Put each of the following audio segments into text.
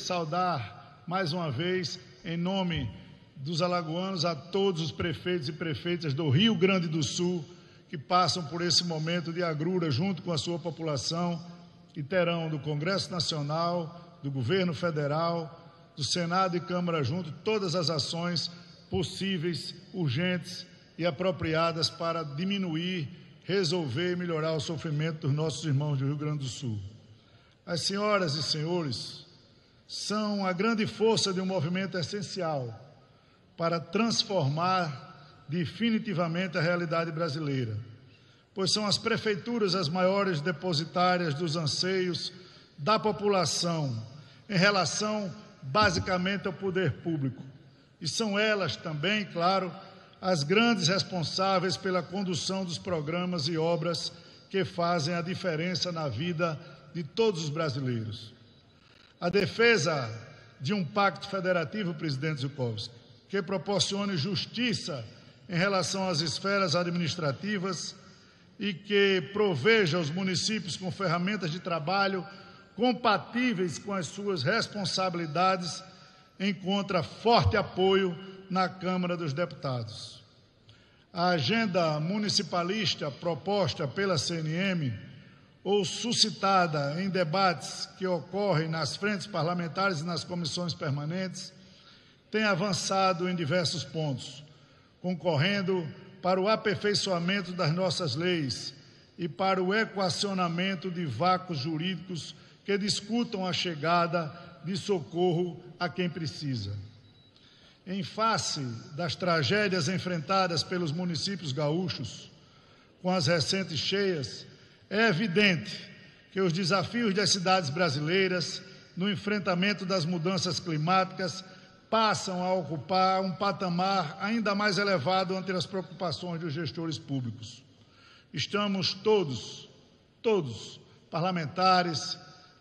saudar mais uma vez, em nome dos alagoanos, a todos os prefeitos e prefeitas do Rio Grande do Sul que passam por esse momento de agrura junto com a sua população e terão do Congresso Nacional, do governo federal, do Senado e Câmara junto todas as ações possíveis, urgentes e apropriadas para diminuir, resolver e melhorar o sofrimento dos nossos irmãos do Rio Grande do Sul. As senhoras e senhores são a grande força de um movimento essencial para transformar definitivamente a realidade brasileira, pois são as prefeituras as maiores depositárias dos anseios da população em relação basicamente ao poder público. E são elas também, claro, as grandes responsáveis pela condução dos programas e obras que fazem a diferença na vida de todos os brasileiros. A defesa de um pacto federativo, presidente Zukovski, que proporcione justiça em relação às esferas administrativas e que proveja os municípios com ferramentas de trabalho compatíveis com as suas responsabilidades, encontra forte apoio na Câmara dos Deputados. A agenda municipalista proposta pela CNM ou suscitada em debates que ocorrem nas frentes parlamentares e nas comissões permanentes tem avançado em diversos pontos concorrendo para o aperfeiçoamento das nossas leis e para o equacionamento de vácuos jurídicos que discutam a chegada de socorro a quem precisa. Em face das tragédias enfrentadas pelos municípios gaúchos, com as recentes cheias, é evidente que os desafios das cidades brasileiras no enfrentamento das mudanças climáticas passam a ocupar um patamar ainda mais elevado entre as preocupações dos gestores públicos. Estamos todos, todos, parlamentares,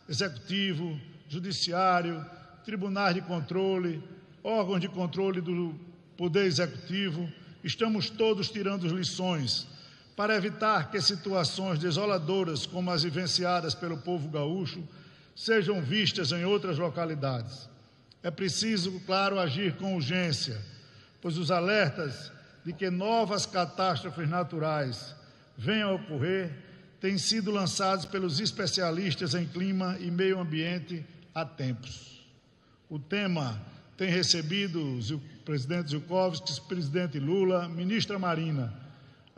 executivo, judiciário, tribunais de controle, órgãos de controle do poder executivo, estamos todos tirando lições para evitar que situações desoladoras como as vivenciadas pelo povo gaúcho sejam vistas em outras localidades. É preciso, claro, agir com urgência, pois os alertas de que novas catástrofes naturais venham a ocorrer têm sido lançados pelos especialistas em clima e meio ambiente há tempos. O tema tem recebido o presidente Zilkovski, presidente Lula, ministra Marina,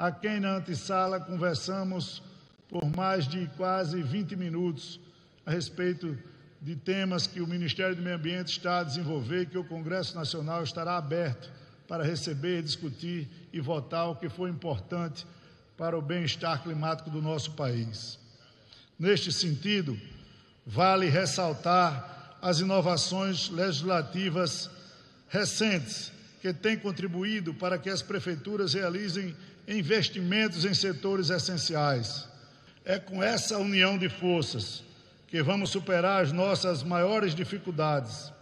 a quem na antessala conversamos por mais de quase 20 minutos a respeito de temas que o Ministério do Meio Ambiente está a desenvolver que o Congresso Nacional estará aberto para receber, discutir e votar o que for importante para o bem-estar climático do nosso país. Neste sentido, vale ressaltar as inovações legislativas recentes que têm contribuído para que as prefeituras realizem investimentos em setores essenciais. É com essa união de forças que vamos superar as nossas maiores dificuldades.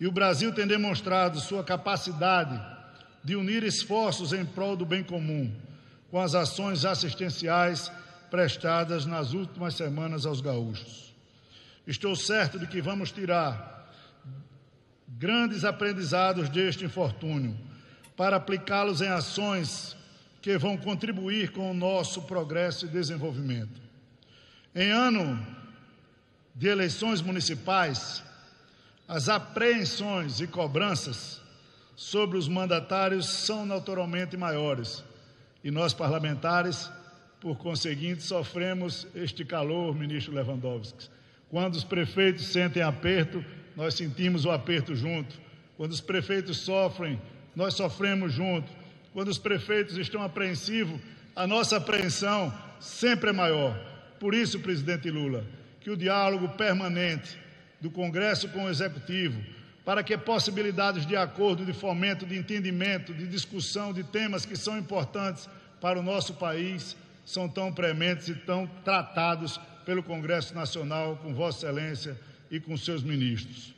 E o Brasil tem demonstrado sua capacidade de unir esforços em prol do bem comum, com as ações assistenciais prestadas nas últimas semanas aos gaúchos. Estou certo de que vamos tirar grandes aprendizados deste infortúnio para aplicá-los em ações que vão contribuir com o nosso progresso e desenvolvimento. Em ano de eleições municipais, as apreensões e cobranças sobre os mandatários são naturalmente maiores. E nós, parlamentares, por conseguinte, sofremos este calor, ministro Lewandowski. Quando os prefeitos sentem aperto, nós sentimos o aperto junto. Quando os prefeitos sofrem, nós sofremos junto. Quando os prefeitos estão apreensivos, a nossa apreensão sempre é maior. Por isso, presidente Lula, que o diálogo permanente do Congresso com o Executivo, para que possibilidades de acordo, de fomento, de entendimento, de discussão de temas que são importantes para o nosso país, são tão prementes e tão tratados pelo Congresso Nacional com Vossa Excelência e com seus ministros.